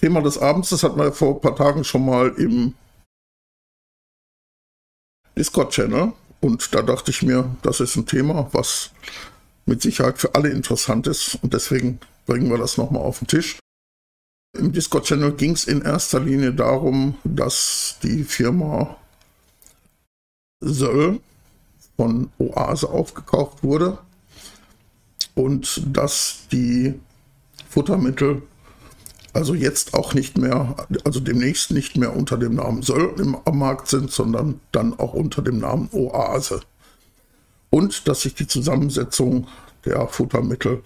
Thema des Abends, das hatten wir vor ein paar Tagen schon mal im Discord-Channel. Und da dachte ich mir, das ist ein Thema, was mit Sicherheit für alle interessant ist. Und deswegen bringen wir das nochmal auf den Tisch. Im Discord-Channel ging es in erster Linie darum, dass die Firma Söll von Oase aufgekauft wurde und dass die Futtermittel also jetzt auch nicht mehr, also demnächst nicht mehr unter dem Namen Söll im, am Markt sind, sondern dann auch unter dem Namen Oase. Und dass sich die Zusammensetzung der Futtermittel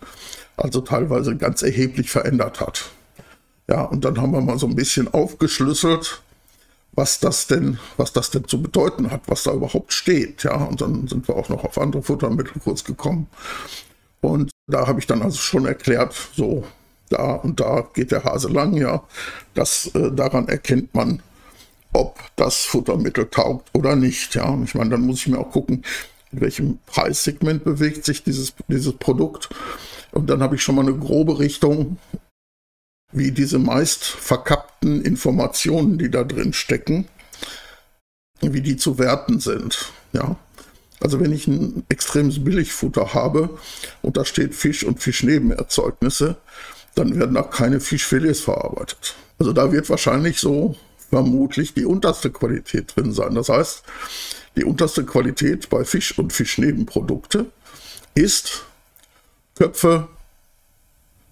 also teilweise ganz erheblich verändert hat. Ja, und dann haben wir mal so ein bisschen aufgeschlüsselt, was das denn, was das denn zu bedeuten hat, was da überhaupt steht. Ja, und dann sind wir auch noch auf andere Futtermittel kurz gekommen. Und da habe ich dann also schon erklärt, so da und da geht der Hase lang, ja. Das, äh, daran erkennt man, ob das Futtermittel taugt oder nicht, ja. Und ich meine, dann muss ich mir auch gucken, in welchem Preissegment bewegt sich dieses, dieses Produkt. Und dann habe ich schon mal eine grobe Richtung, wie diese meist verkappten Informationen, die da drin stecken, wie die zu werten sind, ja. Also wenn ich ein extremes Billigfutter habe und da steht Fisch und Fischnebenerzeugnisse, dann werden auch keine Fischfilets verarbeitet. Also da wird wahrscheinlich so vermutlich die unterste Qualität drin sein. Das heißt, die unterste Qualität bei Fisch und Fischnebenprodukte ist Köpfe,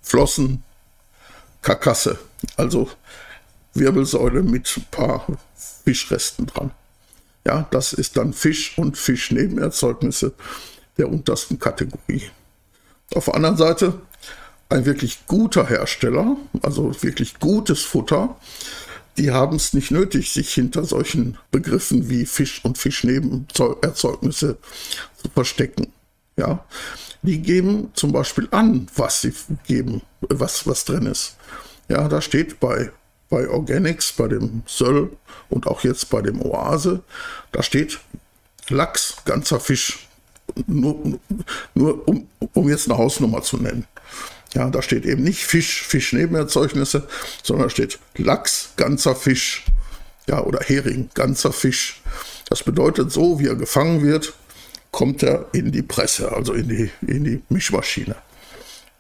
Flossen, Karkasse, also Wirbelsäule mit ein paar Fischresten dran. Ja, das ist dann Fisch und Fischnebenerzeugnisse der untersten Kategorie. Auf der anderen Seite ein wirklich guter Hersteller, also wirklich gutes Futter, die haben es nicht nötig, sich hinter solchen Begriffen wie Fisch und Fischnebenerzeugnisse zu verstecken. Ja, die geben zum Beispiel an, was sie geben, was, was drin ist. Ja, da steht bei, bei Organics, bei dem Söll und auch jetzt bei dem Oase, da steht Lachs, ganzer Fisch. Nur, nur um, um jetzt eine Hausnummer zu nennen. Ja, da steht eben nicht Fisch, Fischnebenerzeugnisse, sondern steht Lachs, ganzer Fisch, ja, oder Hering, ganzer Fisch. Das bedeutet, so wie er gefangen wird, kommt er in die Presse, also in die, in die Mischmaschine.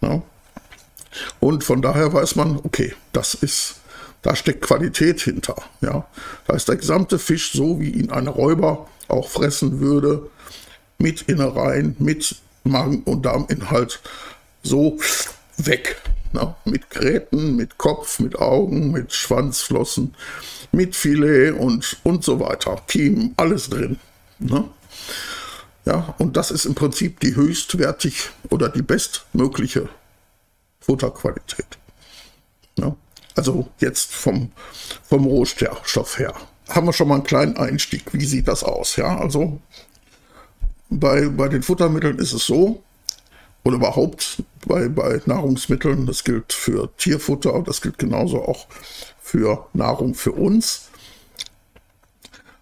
Ja. Und von daher weiß man, okay, das ist, da steckt Qualität hinter. Ja. Da ist der gesamte Fisch so, wie ihn ein Räuber auch fressen würde, mit Innereien, mit Magen- und Darminhalt, so weg. Ne? Mit Gräten, mit Kopf, mit Augen, mit Schwanzflossen, mit Filet und, und so weiter. Kiemen, alles drin. Ne? Ja, und das ist im Prinzip die höchstwertig oder die bestmögliche Futterqualität. Ne? Also jetzt vom, vom Rohstoff her. Haben wir schon mal einen kleinen Einstieg. Wie sieht das aus? Ja, also bei, bei den Futtermitteln ist es so, oder überhaupt bei, bei Nahrungsmitteln. Das gilt für Tierfutter das gilt genauso auch für Nahrung für uns.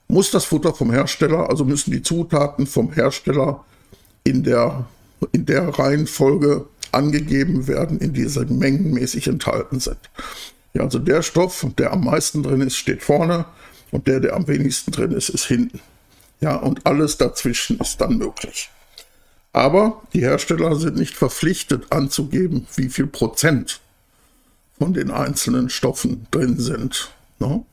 Muss das Futter vom Hersteller, also müssen die Zutaten vom Hersteller in der, in der Reihenfolge angegeben werden, in die sie mengenmäßig enthalten sind. Ja, also der Stoff, der am meisten drin ist, steht vorne und der, der am wenigsten drin ist, ist hinten. Ja, und alles dazwischen ist dann möglich. Aber die Hersteller sind nicht verpflichtet anzugeben, wie viel Prozent von den einzelnen Stoffen drin sind. Ne?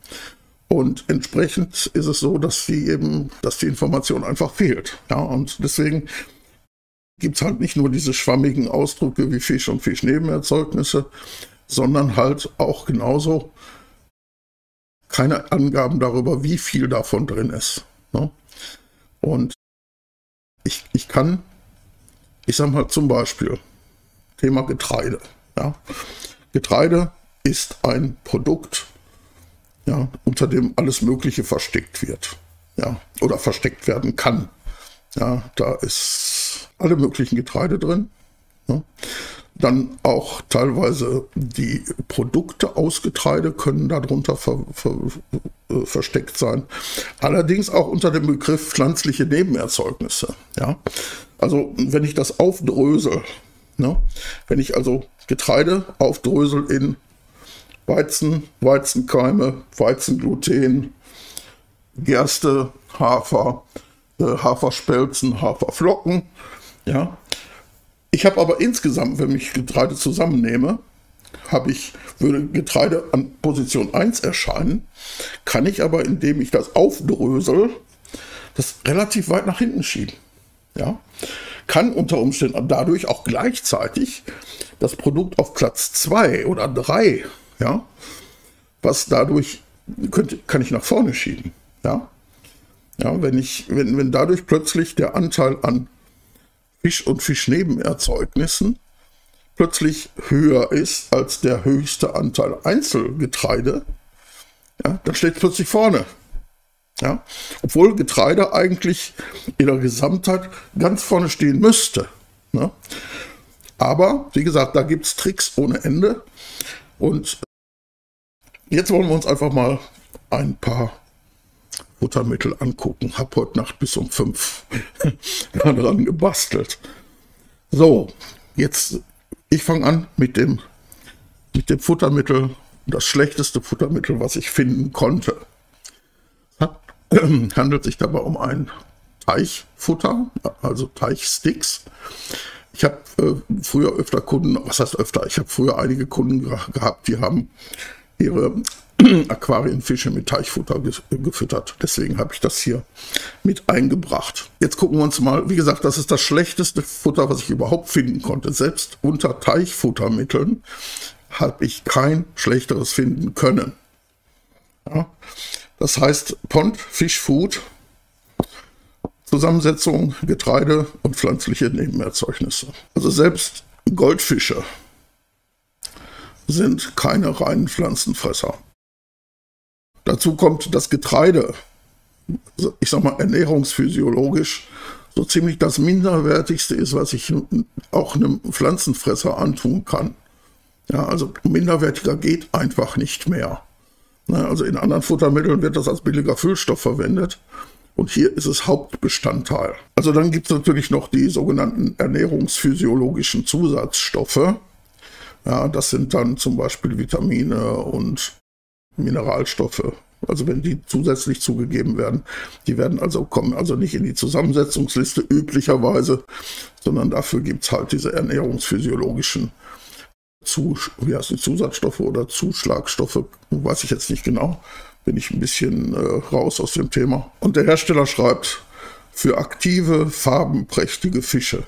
Und entsprechend ist es so, dass die eben, dass die Information einfach fehlt. Ja, und deswegen gibt es halt nicht nur diese schwammigen Ausdrücke wie Fisch und Fischnebenerzeugnisse, sondern halt auch genauso keine Angaben darüber, wie viel davon drin ist. Ne? Und ich, ich kann ich sage mal zum Beispiel Thema Getreide. Ja. Getreide ist ein Produkt, ja, unter dem alles Mögliche versteckt wird. Ja, oder versteckt werden kann. Ja, da ist alle möglichen Getreide drin. Ja. Dann auch teilweise die Produkte aus Getreide können darunter ver, ver, äh, versteckt sein. Allerdings auch unter dem Begriff pflanzliche Nebenerzeugnisse. Ja? Also wenn ich das aufdrösel, ne? wenn ich also Getreide aufdrösel in Weizen, Weizenkeime, Weizengluten, Gerste, Hafer, äh, Haferspelzen, Haferflocken. Ja. Ich habe aber insgesamt, wenn ich Getreide zusammennehme, habe ich, würde Getreide an Position 1 erscheinen, kann ich aber, indem ich das aufdrösel, das relativ weit nach hinten schieben. Ja? Kann unter Umständen dadurch auch gleichzeitig das Produkt auf Platz 2 oder 3, ja, was dadurch könnte, kann ich nach vorne schieben. Ja? Ja, wenn, ich, wenn, wenn dadurch plötzlich der Anteil an Fisch- und Fischnebenerzeugnissen plötzlich höher ist als der höchste Anteil Einzelgetreide, ja, dann steht es plötzlich vorne. Ja, obwohl Getreide eigentlich in der Gesamtheit ganz vorne stehen müsste. Ne? Aber wie gesagt, da gibt es Tricks ohne Ende. Und jetzt wollen wir uns einfach mal ein paar Futtermittel angucken. Hab heute Nacht bis um fünf daran gebastelt. So, jetzt, ich fange an mit dem, mit dem Futtermittel, das schlechteste Futtermittel, was ich finden konnte. Hat, äh, handelt sich dabei um ein Teichfutter, also Teichsticks. Ich habe äh, früher öfter Kunden, was heißt öfter, ich habe früher einige Kunden gehabt, die haben ihre Aquarienfische mit Teichfutter gefüttert. Deswegen habe ich das hier mit eingebracht. Jetzt gucken wir uns mal, wie gesagt, das ist das schlechteste Futter, was ich überhaupt finden konnte. Selbst unter Teichfuttermitteln habe ich kein schlechteres finden können. Ja, das heißt Pond Fish Food, Zusammensetzung Getreide und pflanzliche Nebenerzeugnisse. Also selbst Goldfische sind keine reinen Pflanzenfresser. Dazu kommt das Getreide, ich sag mal ernährungsphysiologisch, so ziemlich das minderwertigste ist, was ich auch einem Pflanzenfresser antun kann. Ja, also minderwertiger geht einfach nicht mehr. also in anderen Futtermitteln wird das als billiger Füllstoff verwendet. Und hier ist es Hauptbestandteil. Also dann gibt es natürlich noch die sogenannten ernährungsphysiologischen Zusatzstoffe. Ja, das sind dann zum Beispiel Vitamine und Mineralstoffe. Also wenn die zusätzlich zugegeben werden, die werden also kommen also nicht in die Zusammensetzungsliste üblicherweise, sondern dafür gibt es halt diese ernährungsphysiologischen zu, wie heißt die Zusatzstoffe oder Zuschlagstoffe, weiß ich jetzt nicht genau, bin ich ein bisschen äh, raus aus dem Thema. Und der Hersteller schreibt, für aktive, farbenprächtige Fische.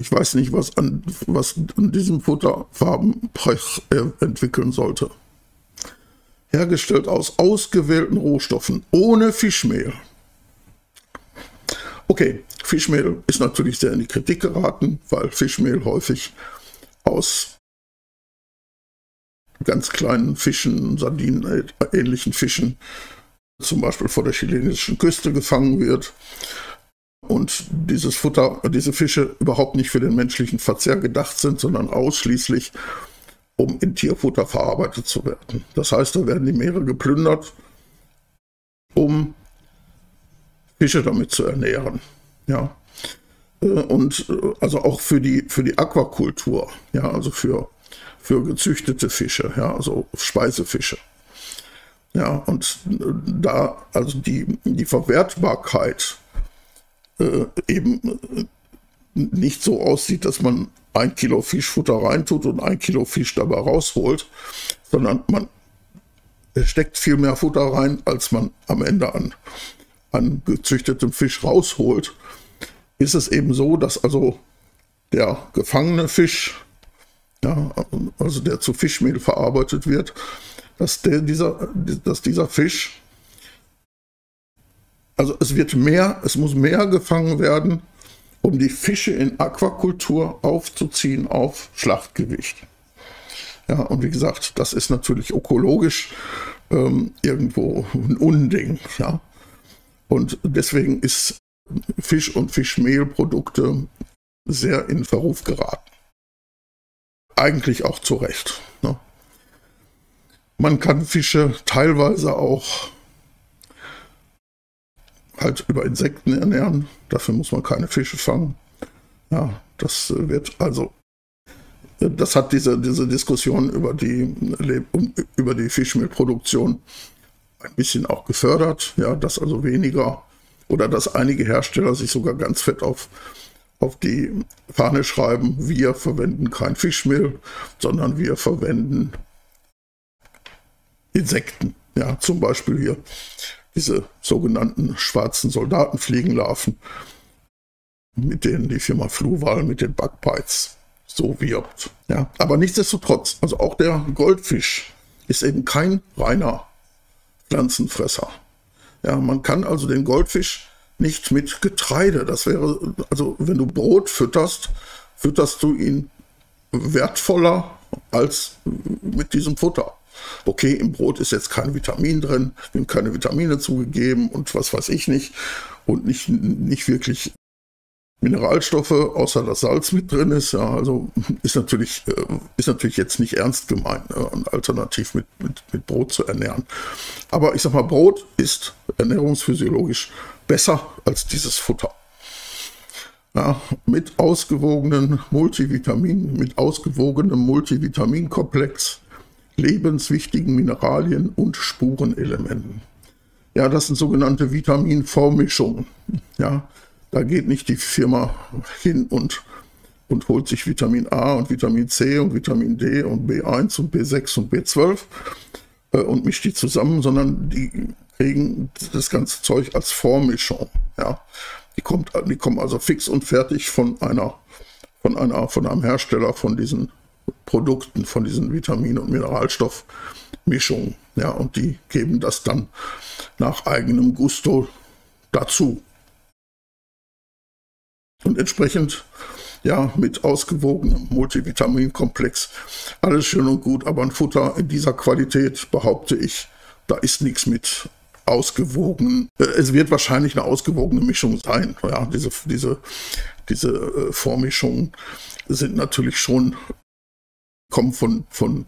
Ich weiß nicht, was an, was an diesem Futter farbenprächtig entwickeln sollte hergestellt aus ausgewählten Rohstoffen, ohne Fischmehl. Okay, Fischmehl ist natürlich sehr in die Kritik geraten, weil Fischmehl häufig aus ganz kleinen Fischen, Sardinen, äh, ähnlichen Fischen, zum Beispiel vor der chilenischen Küste gefangen wird und dieses Futter, diese Fische überhaupt nicht für den menschlichen Verzehr gedacht sind, sondern ausschließlich um in Tierfutter verarbeitet zu werden. Das heißt, da werden die Meere geplündert, um Fische damit zu ernähren. Ja. Äh, und äh, also auch für die, für die Aquakultur, ja, also für, für gezüchtete Fische, ja, also Speisefische. Ja, und äh, da also die, die Verwertbarkeit äh, eben nicht so aussieht, dass man ein Kilo Fischfutter reintut und ein Kilo Fisch dabei rausholt, sondern man steckt viel mehr Futter rein, als man am Ende an, an gezüchtetem Fisch rausholt, ist es eben so, dass also der gefangene Fisch, ja, also der zu Fischmehl verarbeitet wird, dass, der, dieser, dass dieser Fisch, also es wird mehr, es muss mehr gefangen werden, um die Fische in Aquakultur aufzuziehen auf Schlachtgewicht. Ja, und wie gesagt, das ist natürlich ökologisch ähm, irgendwo ein Unding. Ja. Und deswegen ist Fisch- und Fischmehlprodukte sehr in Verruf geraten. eigentlich auch zu Recht. Ne? Man kann Fische teilweise auch halt über Insekten ernähren. Dafür muss man keine Fische fangen. Ja, das wird also, das hat diese, diese Diskussion über die, über die Fischmehlproduktion ein bisschen auch gefördert. Ja, dass also weniger oder dass einige Hersteller sich sogar ganz fett auf, auf die Fahne schreiben, wir verwenden kein Fischmehl, sondern wir verwenden Insekten. Ja, zum Beispiel hier diese sogenannten schwarzen Soldatenfliegenlarven, mit denen die Firma Fluval mit den Bugbites so wirbt. Ja, aber nichtsdestotrotz, also auch der Goldfisch ist eben kein reiner Pflanzenfresser. Ja, man kann also den Goldfisch nicht mit Getreide, das wäre, also wenn du Brot fütterst, fütterst du ihn wertvoller als mit diesem Futter okay, im Brot ist jetzt kein Vitamin drin, sind keine Vitamine zugegeben und was weiß ich nicht. Und nicht, nicht wirklich Mineralstoffe, außer das Salz mit drin ist. Ja, also ist natürlich, äh, ist natürlich jetzt nicht ernst gemeint, ne, alternativ mit, mit, mit Brot zu ernähren. Aber ich sag mal, Brot ist ernährungsphysiologisch besser als dieses Futter. Ja, mit ausgewogenen Multivitamin, mit ausgewogenem Multivitaminkomplex lebenswichtigen Mineralien und Spurenelementen. Ja, das sind sogenannte Vitamin-V-Mischungen. Ja, da geht nicht die Firma hin und, und holt sich Vitamin A und Vitamin C und Vitamin D und B1 und B6 und B12 äh, und mischt die zusammen, sondern die kriegen das ganze Zeug als Vormischung. Ja, die, kommt, die kommen also fix und fertig von einer, von einer, von einem Hersteller von diesen Produkten, von diesen Vitamin- und Mineralstoffmischungen. Ja, und die geben das dann nach eigenem Gusto dazu. Und entsprechend, ja, mit ausgewogenem Multivitaminkomplex, alles schön und gut, aber ein Futter in dieser Qualität, behaupte ich, da ist nichts mit ausgewogen. Äh, es wird wahrscheinlich eine ausgewogene Mischung sein. Ja, diese, diese, diese äh, Vormischungen sind natürlich schon kommen von, von,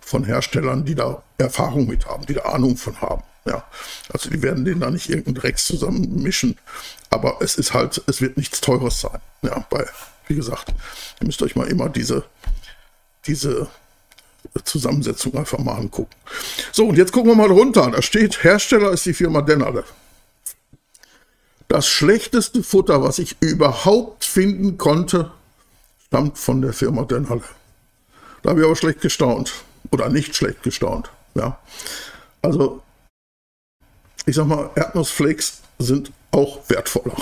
von Herstellern, die da Erfahrung mit haben, die da Ahnung von haben. Ja, also die werden den da nicht irgendeinen Drecks zusammen mischen. Aber es ist halt, es wird nichts Teures sein. Ja, weil, wie gesagt, ihr müsst euch mal immer diese, diese Zusammensetzung einfach mal angucken. So, und jetzt gucken wir mal runter. Da steht, Hersteller ist die Firma Dennerle. Das schlechteste Futter, was ich überhaupt finden konnte, stammt von der Firma Dennerle. Da habe ich aber schlecht gestaunt. Oder nicht schlecht gestaunt. Ja. Also, ich sag mal, Erdnussflakes sind auch wertvoller.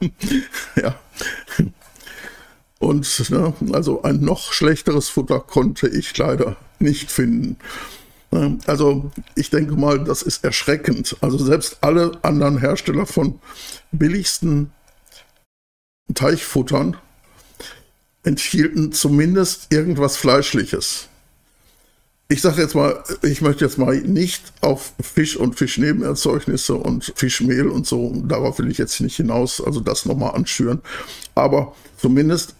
ja. Und ne, also ein noch schlechteres Futter konnte ich leider nicht finden. Ne, also ich denke mal, das ist erschreckend. Also selbst alle anderen Hersteller von billigsten Teichfuttern enthielten zumindest irgendwas Fleischliches. Ich sage jetzt mal, ich möchte jetzt mal nicht auf Fisch und Fischnebenerzeugnisse und Fischmehl und so, darauf will ich jetzt nicht hinaus, also das nochmal anschüren. Aber zumindest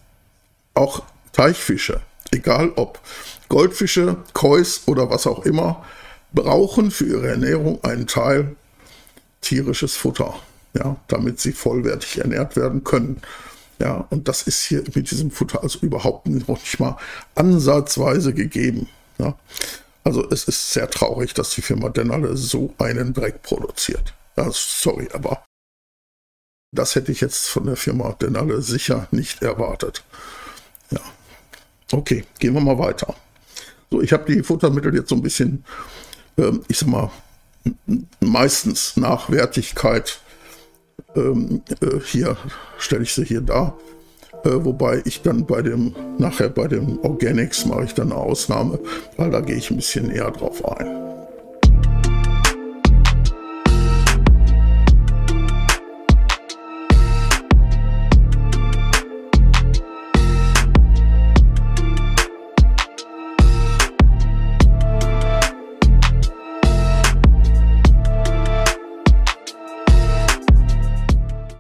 auch Teichfische, egal ob Goldfische, Kois oder was auch immer, brauchen für ihre Ernährung einen Teil tierisches Futter, ja, damit sie vollwertig ernährt werden können. Ja, und das ist hier mit diesem Futter also überhaupt noch nicht mal ansatzweise gegeben. Ja. Also es ist sehr traurig, dass die Firma Dennerle so einen Dreck produziert. Ja, sorry, aber das hätte ich jetzt von der Firma Dennerle sicher nicht erwartet. Ja. Okay, gehen wir mal weiter. So, ich habe die Futtermittel jetzt so ein bisschen, ähm, ich sag mal, meistens nach Wertigkeit ähm, äh, hier stelle ich sie hier dar. Äh, wobei ich dann bei dem, nachher bei dem Organics mache ich dann eine Ausnahme, weil da gehe ich ein bisschen näher drauf ein.